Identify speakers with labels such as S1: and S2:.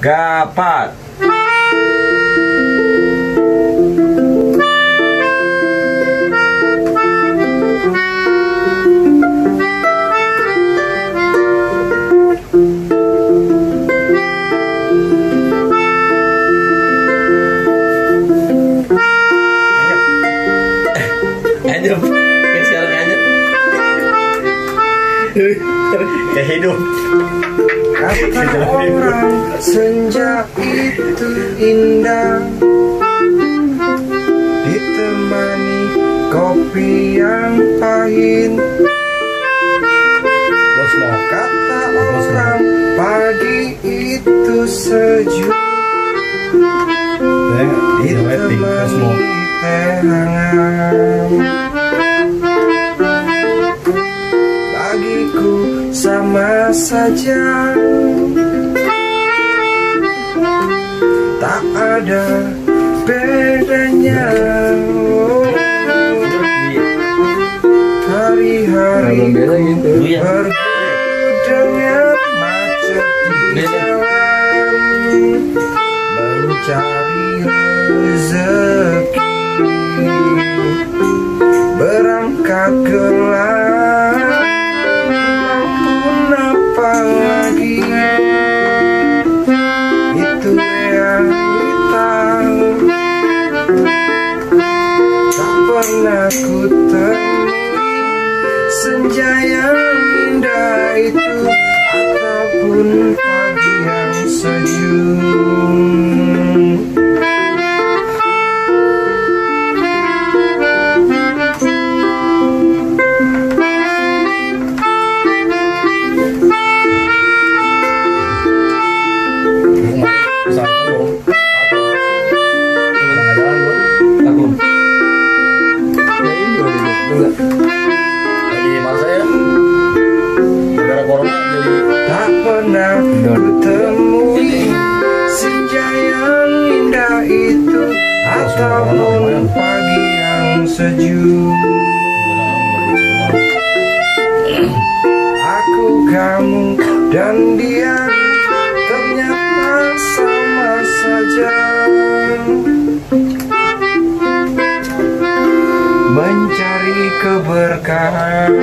S1: Gapat. Kayak Kayak hidup.
S2: Kata orang senja itu indah. Ditemani kopi yang pahit.
S1: Bos mau.
S2: Kata orang pagi itu sejuk. Ditemani teh hangat saja. Tak ada bedanya. Hari-hari
S1: gitu. Iya.
S2: Dengan macet di jalan Mencari rezeki. Berangkat ke pun Tak pernah ku temui senja yang indah itu Tak pernah ku temui senja yang indah itu Ataupun pagi yang sejuk Mencari keberkahan